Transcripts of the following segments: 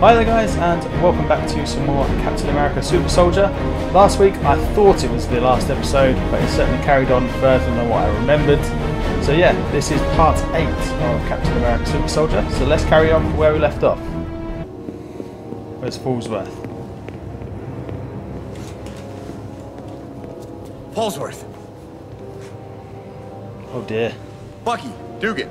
Hi there guys and welcome back to some more Captain America Super Soldier. Last week I thought it was the last episode but it certainly carried on further than what I remembered. So yeah, this is part 8 of Captain America Super Soldier. So let's carry on from where we left off. Where's Falsworth? Falsworth. Oh dear. Bucky. Dugan.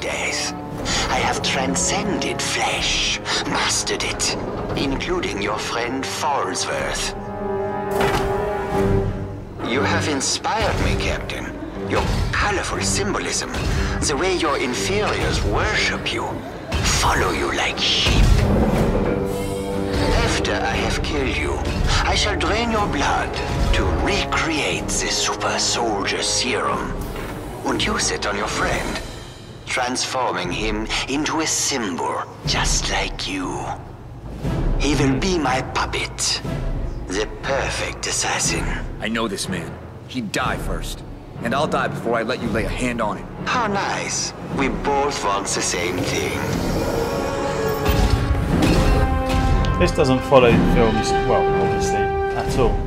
Death. I have transcended flesh, mastered it, including your friend Falsworth. You have inspired me, Captain. Your colorful symbolism, the way your inferiors worship you, follow you like sheep. After I have killed you, I shall drain your blood to recreate the super soldier serum and use it on your friend, transforming him into a symbol just like you. He will be my puppet, the perfect assassin. I know this man. He'd die first. And I'll die before I let you lay a hand on him. How nice. We both want the same thing. This doesn't follow the films, well, obviously, at all.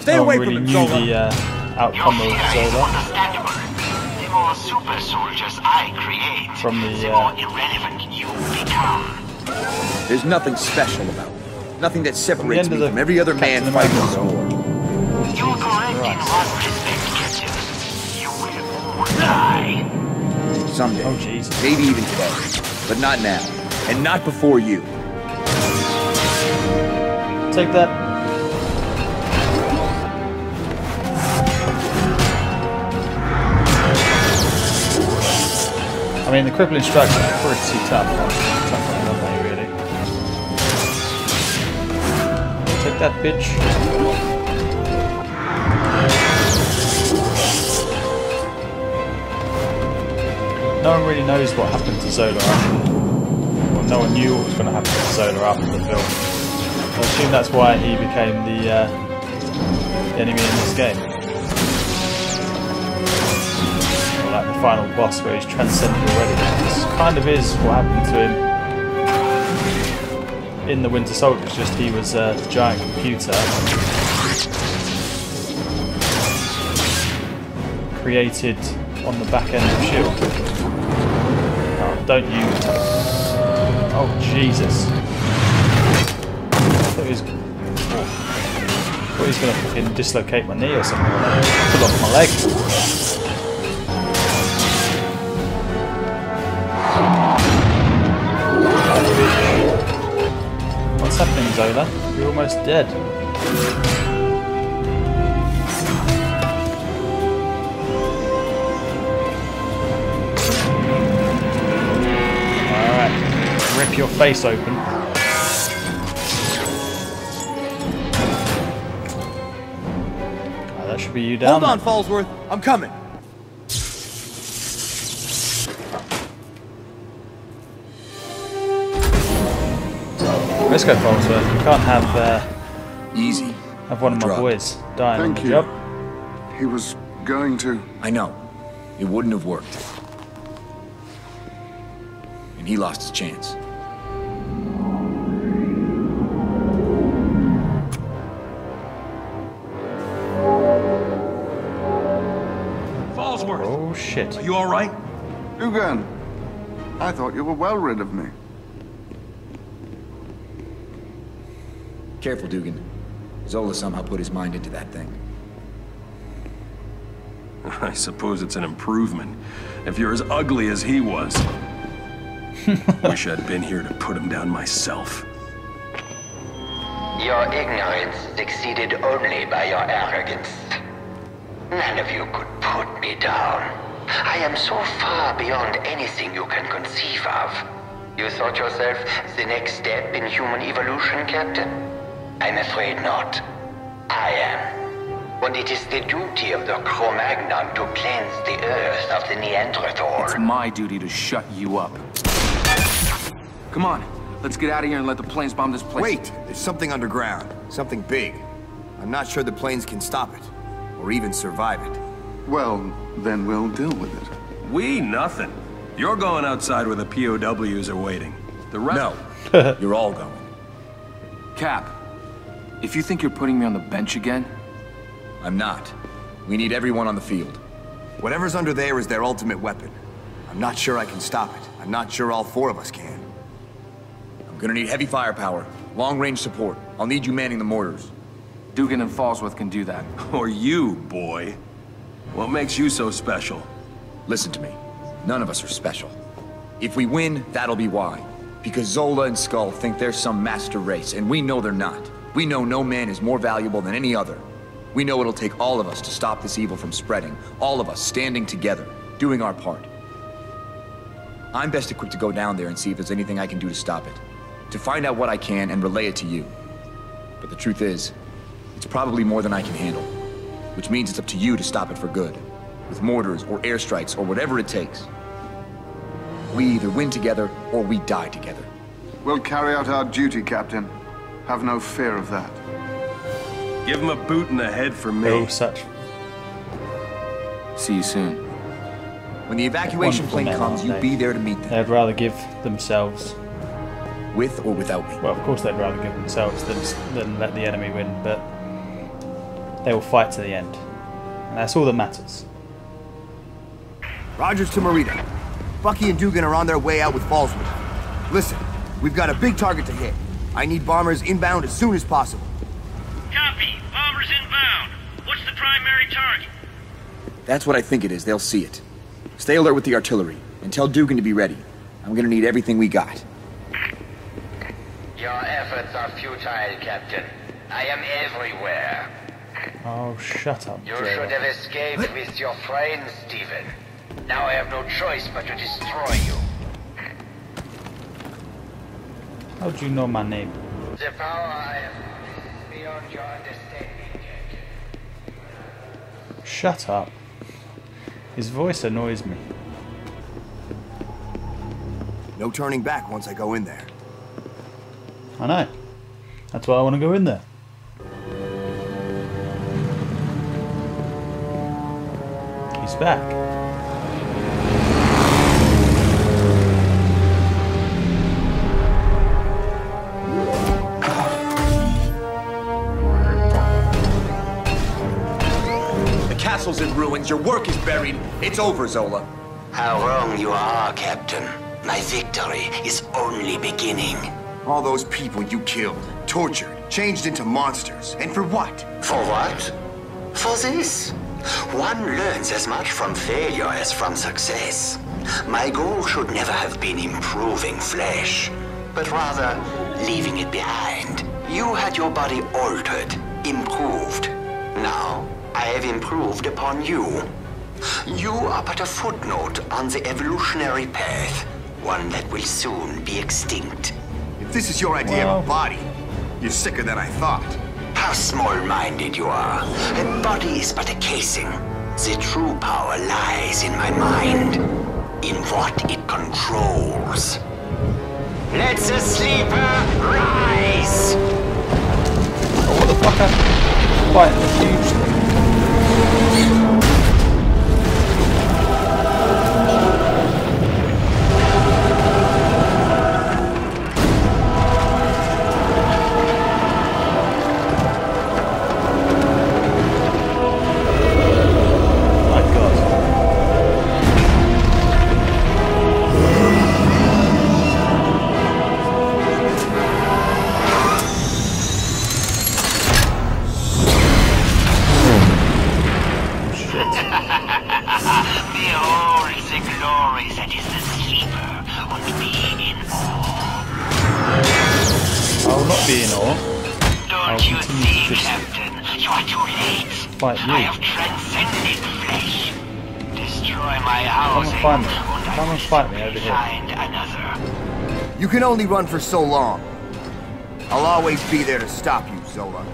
Stay no away one really from him, knew Zola. the uh, outcome of Zola understandable. The more super soldiers I create, From the, the uh, more irrelevant you become. There's nothing special about me. Nothing that separates end me the from every other man Captain fighting this war. You're correct in Christ. one respect, Captain. You will all die. Someday. Oh, Jesus. Maybe even today. But not now. And not before you. Take that. I mean, the crippling strikes are pretty tough. Tough on really. Take that, bitch. No one really knows what happened to Zola after. Well, no one knew what was going to happen to Zola after the film. I assume that's why he became the, uh, the enemy in this game. Like the final boss where he's transcended already. This kind of is what happened to him in the Winter Soldier. It's just he was uh, a giant computer created on the back end of S.H.I.E.L.D. Oh, don't you... Oh, Jesus. I thought he was, oh. I thought he was going to fucking dislocate my knee or something. Pull off my leg. You're almost dead. Alright. Rip your face open. Ah, that should be you down. Hold on. Falsworth. I'm coming. Let's go, Falsworth. We can't have uh, Easy. have one of my Drop. boys dying on Thank the you. job. He was going to. I know. It wouldn't have worked. And he lost his chance. Falsworth, Oh shit. are you all right? Dugan, I thought you were well rid of me. Careful, Dugan. Zola somehow put his mind into that thing. I suppose it's an improvement. If you're as ugly as he was. Wish I'd been here to put him down myself. Your ignorance succeeded only by your arrogance. None of you could put me down. I am so far beyond anything you can conceive of. You thought yourself the next step in human evolution, Captain? I'm afraid not. I am. And it is the duty of the Cro-Magnon to cleanse the earth of the Neanderthal. It's my duty to shut you up. Come on, let's get out of here and let the planes bomb this place. Wait! There's something underground. Something big. I'm not sure the planes can stop it. Or even survive it. Well, then we'll deal with it. We nothing. You're going outside where the POWs are waiting. The rest. No. You're all going. Cap, if you think you're putting me on the bench again, I'm not. We need everyone on the field. Whatever's under there is their ultimate weapon. I'm not sure I can stop it. I'm not sure all four of us can. I'm gonna need heavy firepower, long-range support. I'll need you manning the mortars. Dugan and Falsworth can do that. Or you, boy. What makes you so special? Listen to me. None of us are special. If we win, that'll be why. Because Zola and Skull think they're some master race, and we know they're not. We know no man is more valuable than any other. We know it'll take all of us to stop this evil from spreading. All of us standing together, doing our part. I'm best equipped to go down there and see if there's anything I can do to stop it. To find out what I can and relay it to you. But the truth is, it's probably more than I can handle. Which means it's up to you to stop it for good. With mortars or airstrikes or whatever it takes. We either win together or we die together. We'll carry out our duty, Captain. Have no fear of that. Give him a boot in the head for They're all me. such See you soon. When the evacuation Wonderful plane comes, you they? be there to meet them. They'd rather give themselves. With or without me. Well, of course, they'd rather give themselves than, than let the enemy win, but they will fight to the end. And that's all that matters. Rogers to Marita. Bucky and Dugan are on their way out with Falsworth. Listen, we've got a big target to hit. I need bombers inbound as soon as possible. Copy. Bombers inbound. What's the primary target? That's what I think it is. They'll see it. Stay alert with the artillery, and tell Dugan to be ready. I'm gonna need everything we got. Your efforts are futile, Captain. I am everywhere. Oh, shut up, You Joe. should have escaped with your friends, Stephen. Now I have no choice but to destroy you. How do you know my name? The power I have is beyond your understanding, Captain. Shut up. His voice annoys me. No turning back once I go in there. I know. That's why I want to go in there. He's back. Castle's in ruins. Your work is buried. It's over, Zola. How wrong you are, Captain. My victory is only beginning. All those people you killed, tortured, changed into monsters. And for what? For what? For this. One learns as much from failure as from success. My goal should never have been improving flesh, but rather leaving it behind. You had your body altered, improved. Now, I have improved upon you. You are but a footnote on the evolutionary path, one that will soon be extinct. If this is your idea of a body, you're sicker than I thought. How small-minded you are. A body is but a casing. The true power lies in my mind, in what it controls. Let the sleeper rise! Oh, what the fuck happened? you Behold the glory that is the sleeper, and be in awe. I will not be in awe. Don't I'll you see, just Captain? You are too late. fight I have transcended destroy my Come and find me. Come and fight me over here. Find another. You can only run for so long. I'll always be there to stop you, Zola.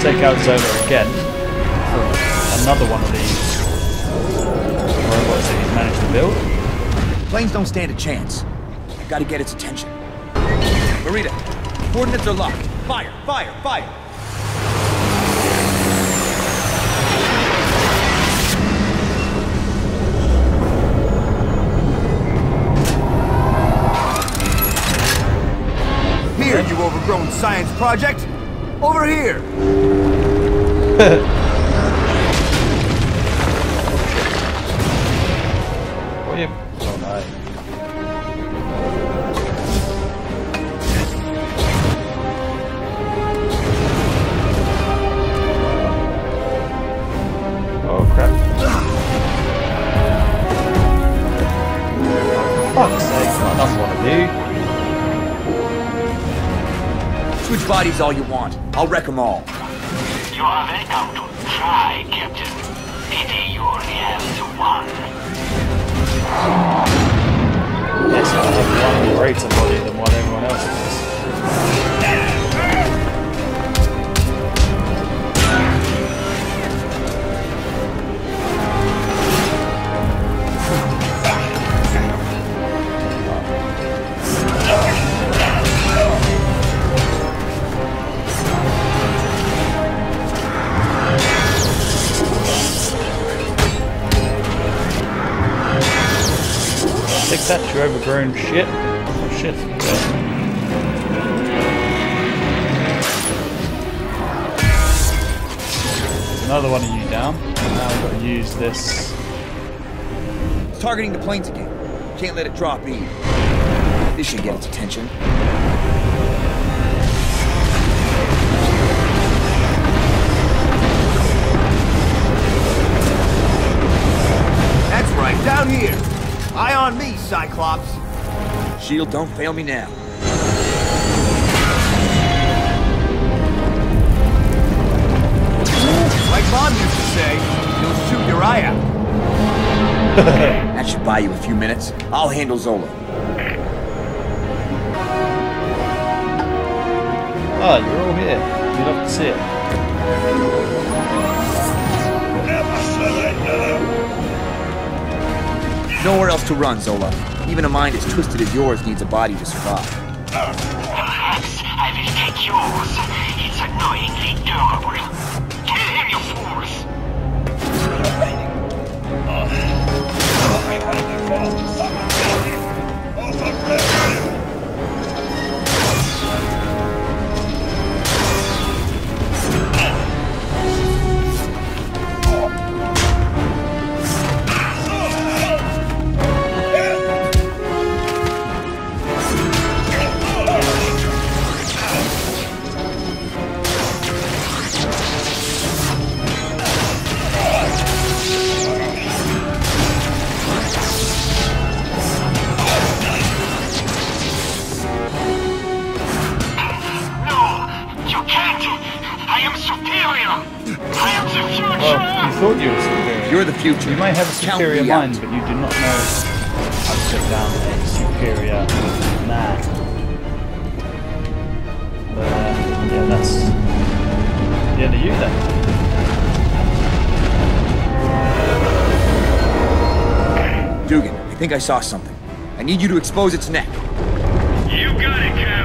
Take out Zola again. for Another one of these robots that he's managed to build. Planes don't stand a chance. I've gotta get its attention. Marita, coordinates are locked. Fire, fire, fire! Here, you overgrown science project! Over here! What are? Oh no. Oh crap. For fuck's sake, not another one of you. Switch bodies all you want. I'll wreck them all. You are welcome to try, Captain. Pity you only have the one. Yes, I have one greater shit. Oh, shit. Another one of you down. Now I've got to use this. It's targeting the planes again. Can't let it drop in. This should get its attention. That's right, down here! Eye on me, Cyclops! Shield, don't fail me now. Like Mom used to say, you'll shoot your eye out. That should buy you a few minutes. I'll handle Zola. Oh, you're all here. You'd love to see it. Nowhere else to run, Zola. Even a mind as twisted as yours needs a body to survive. Perhaps I will take yours. It's annoyingly durable. Kill him, you fools! No, superior mind, but you do not know how to put down a superior man. But, uh, yeah, that's the end of you then. Dugan, I think I saw something. I need you to expose its neck. You got it, Cap!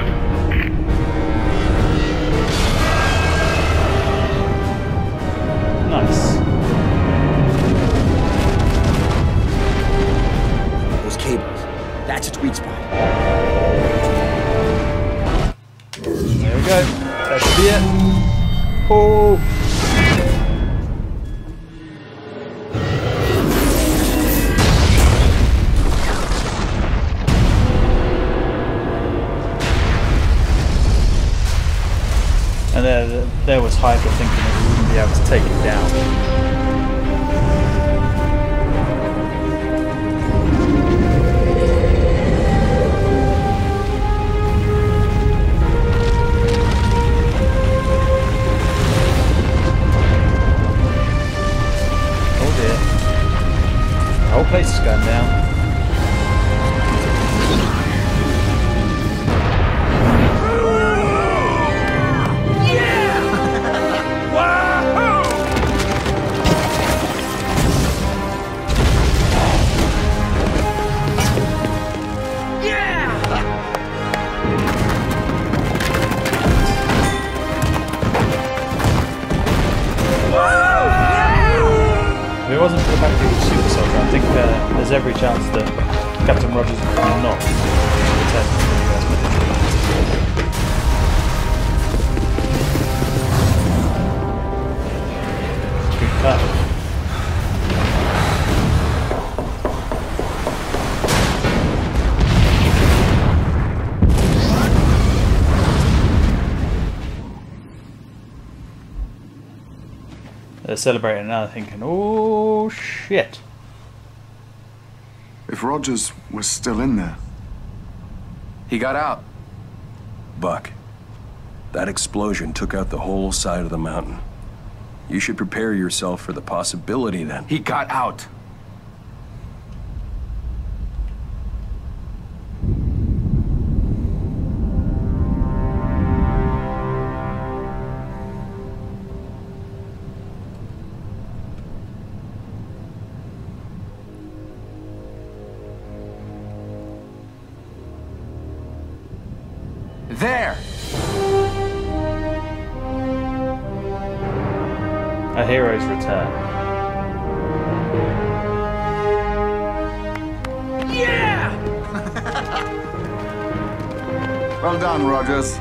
Weak spot. There we go. That should be it. Oh. And there, there was Hydra thinking that we wouldn't be able to take it down. Good. They're celebrating now, thinking, oh shit. If Rogers was still in there, He got out. Buck, that explosion took out the whole side of the mountain. You should prepare yourself for the possibility then. He got out. Hero's return. well done, Rogers.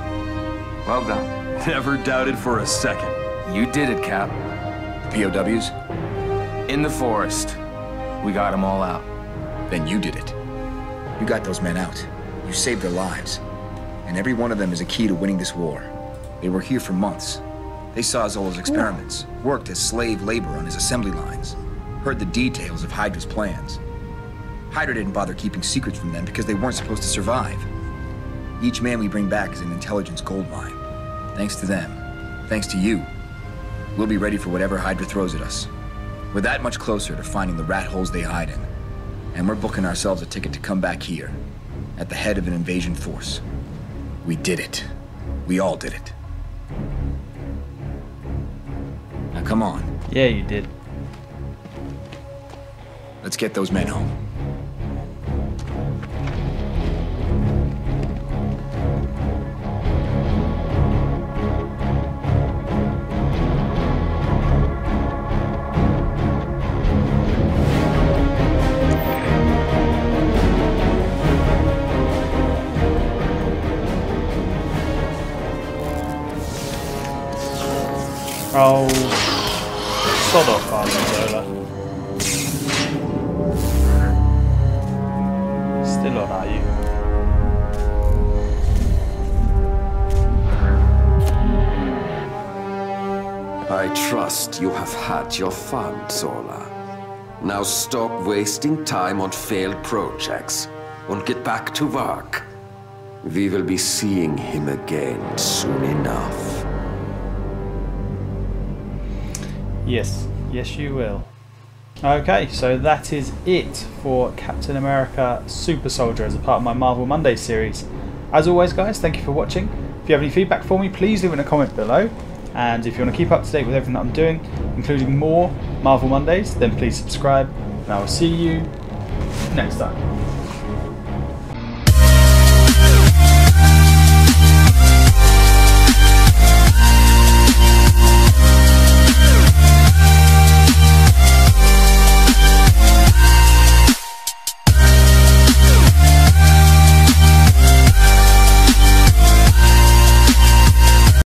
Well done. Never doubted for a second. You did it, Cap. POWs? In the forest. We got them all out. Then you did it. You got those men out. You saved their lives. And every one of them is a key to winning this war. They were here for months. They saw Zola's experiments, worked as slave labor on his assembly lines, heard the details of Hydra's plans. Hydra didn't bother keeping secrets from them because they weren't supposed to survive. Each man we bring back is an intelligence goldmine. Thanks to them, thanks to you, we'll be ready for whatever Hydra throws at us. We're that much closer to finding the rat holes they hide in. And we're booking ourselves a ticket to come back here, at the head of an invasion force. We did it. We all did it. Come on, Yeah, you did. let's get those men home. Oh, sod off. Still on, are you? I trust you have had your fun, Zola. Now stop wasting time on failed projects and get back to work. We will be seeing him again soon enough. Yes, yes, you will. Okay, so that is it for Captain America Super Soldier as a part of my Marvel Monday series. As always, guys, thank you for watching. If you have any feedback for me, please leave it in a comment below. And if you want to keep up to date with everything that I'm doing, including more Marvel Mondays, then please subscribe. And I will see you next time.